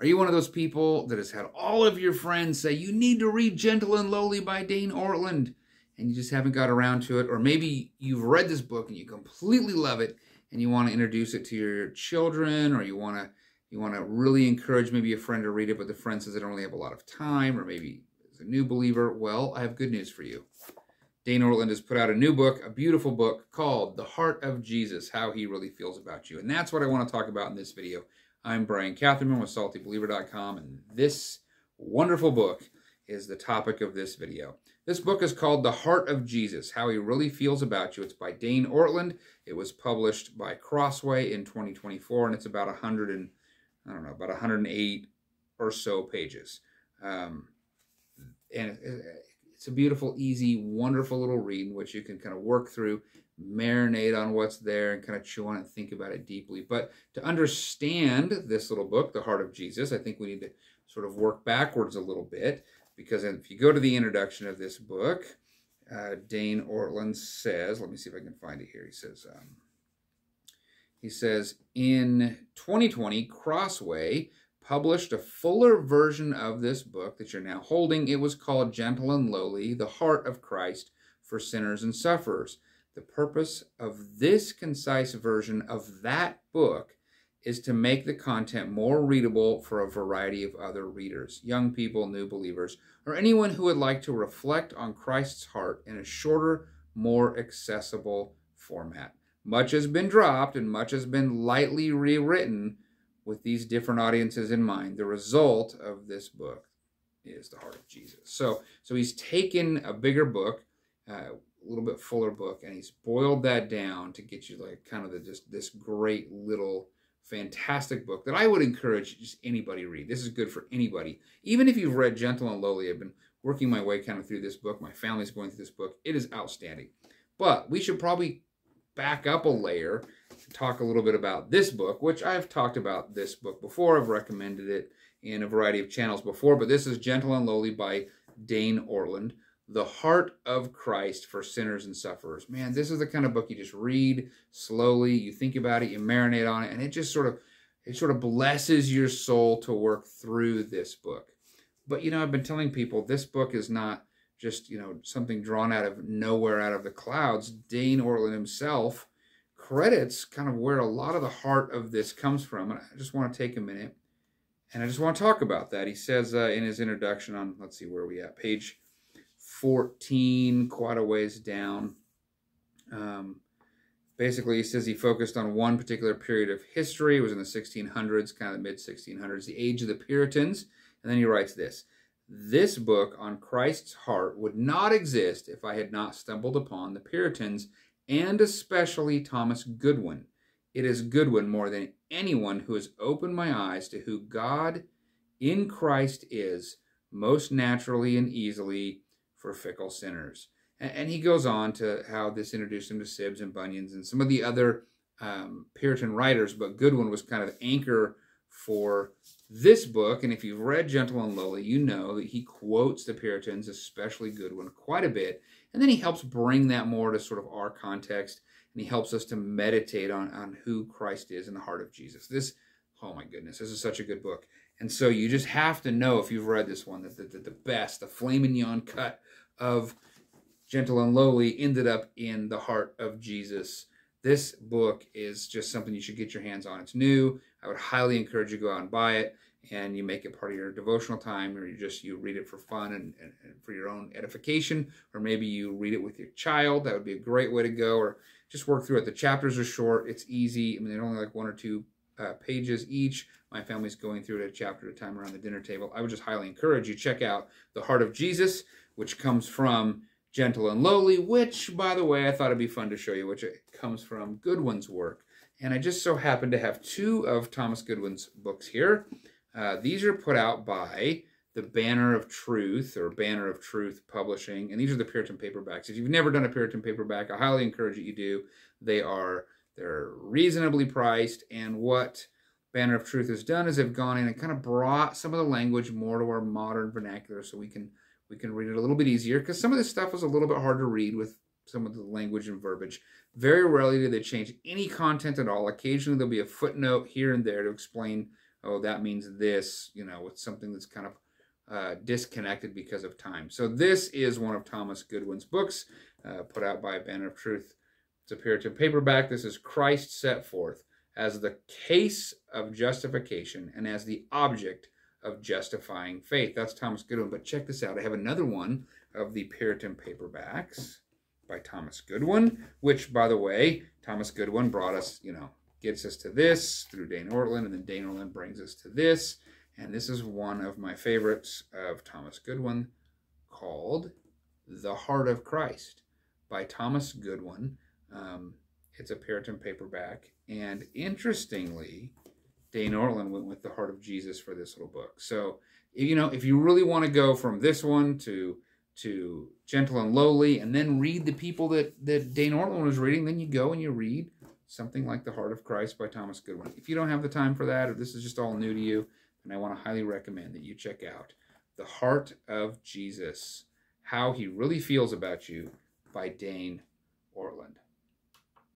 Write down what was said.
Are you one of those people that has had all of your friends say, you need to read Gentle and Lowly by Dane Ortlund, and you just haven't got around to it? Or maybe you've read this book and you completely love it and you want to introduce it to your children or you want to you want to really encourage maybe a friend to read it, but the friend says they don't really have a lot of time, or maybe is a new believer. Well, I have good news for you. Dane Ortlund has put out a new book, a beautiful book called The Heart of Jesus How He Really Feels About You. And that's what I want to talk about in this video. I'm Bryan Catherman with saltybeliever.com, and this wonderful book is the topic of this video. This book is called The Heart of Jesus How He Really Feels About You. It's by Dane Ortlund. It was published by Crossway in 2024, and it's about 100 and I don't know, about 108 or so pages. Um, and it's a beautiful, easy, wonderful little read which you can kind of work through, marinate on what's there, and kind of chew on it and think about it deeply. But to understand this little book, The Heart of Jesus, I think we need to sort of work backwards a little bit because if you go to the introduction of this book, uh, Dane Ortlund says, let me see if I can find it here. He says, um, he says, in 2020, Crossway published a fuller version of this book that you're now holding. It was called Gentle and Lowly, The Heart of Christ for Sinners and Sufferers. The purpose of this concise version of that book is to make the content more readable for a variety of other readers, young people, new believers, or anyone who would like to reflect on Christ's heart in a shorter, more accessible format. Much has been dropped and much has been lightly rewritten with these different audiences in mind. The result of this book is the heart of Jesus. So, so he's taken a bigger book, uh, little bit fuller book, and he's boiled that down to get you like kind of the, just this great little fantastic book that I would encourage just anybody read. This is good for anybody. Even if you've read Gentle and Lowly, I've been working my way kind of through this book. My family's going through this book. It is outstanding. But we should probably back up a layer and talk a little bit about this book, which I've talked about this book before. I've recommended it in a variety of channels before, but this is Gentle and Lowly by Dane Ortlund. The Heart of Christ for Sinners and Sufferers. Man, this is the kind of book you just read slowly, you think about it, you marinate on it, and it just sort of it sort of blesses your soul to work through this book. But you know, I've been telling people this book is not just you know something drawn out of nowhere out of the clouds dane ortlund himself credits kind of where a lot of the heart of this comes from and i just want to take a minute and i just want to talk about that he says uh, in his introduction on let's see where we at page 14 quite a ways down. Um, basically he says he focused on one particular period of history. It was in the 1600s kind of the mid 1600s the age of the puritans. And then he writes this this book on Christ's heart would not exist if I had not stumbled upon the Puritans and especially Thomas Goodwin. It is Goodwin more than anyone who has opened my eyes to who God in Christ is most naturally and easily for fickle sinners. And, he goes on to how this introduced him to Sibbes and Bunyan's and some of the other um, Puritan writers, but Goodwin was kind of anchor for this book, and if you've read Gentle and Lowly, you know that he quotes the Puritans, especially Goodwin, quite a bit. And then he helps bring that more to sort of our context, and he helps us to meditate on, on who Christ is in the heart of Jesus. This, oh my goodness, this is such a good book. And so you just have to know if you've read this one that the, the, the best, the filet mignon cut of Gentle and Lowly ended up in the heart of Jesus. This book is just something you should get your hands on. It's new. I would highly encourage you to go out and buy it and you make it part of your devotional time or you just you read it for fun and, and, and, for your own edification or maybe you read it with your child that would be a great way to go or just work through it the chapters are short it's easy i mean they're only like one or two uh, pages each my family's going through it a chapter at a time around the dinner table i would just highly encourage you check out the heart of jesus which comes from gentle and lowly which by the way i thought it'd be fun to show you which it comes from goodwin's work and i just so happen to have two of thomas goodwin's books here uh, these are put out by the Banner of Truth or Banner of Truth Publishing, and these are the Puritan paperbacks. If you've never done a Puritan paperback, I highly encourage that you do. They are they're reasonably priced, and what Banner of Truth has done is they've gone in and kind of brought some of the language more to our modern vernacular, so we can we can read it a little bit easier. Because some of this stuff was a little bit hard to read with some of the language and verbiage. Very rarely do they change any content at all. Occasionally there'll be a footnote here and there to explain oh, that means this, you know, it's something that's kind of uh, disconnected because of time. So this is one of Thomas Goodwin's books, uh, put out by Banner of Truth. It's a Puritan paperback. This is Christ set forth as the case of justification and as the object of justifying faith. That's Thomas Goodwin. But check this out. I have another one of the Puritan paperbacks by Thomas Goodwin, which, by the way, Thomas Goodwin brought us, you know, gets us to this through Dane Ortlund, and then Dane Ortlund brings us to this. And this is one of my favorites of Thomas Goodwin called The Heart of Christ by Thomas Goodwin. Um, it's a Puritan paperback. And interestingly, Dane Ortlund went with The Heart of Jesus for this little book. So, you know, if you really want to go from this one to to Gentle and Lowly and then read the people that, that Dane Ortlund was reading, then you go and you read something like The Heart of Christ by Thomas Goodwin. If you don't have the time for that, or this is just all new to you, and I want to highly recommend that you check out The Heart of Jesus How He Really Feels About You by Dane Ortlund.